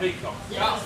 Peacock. Yeah,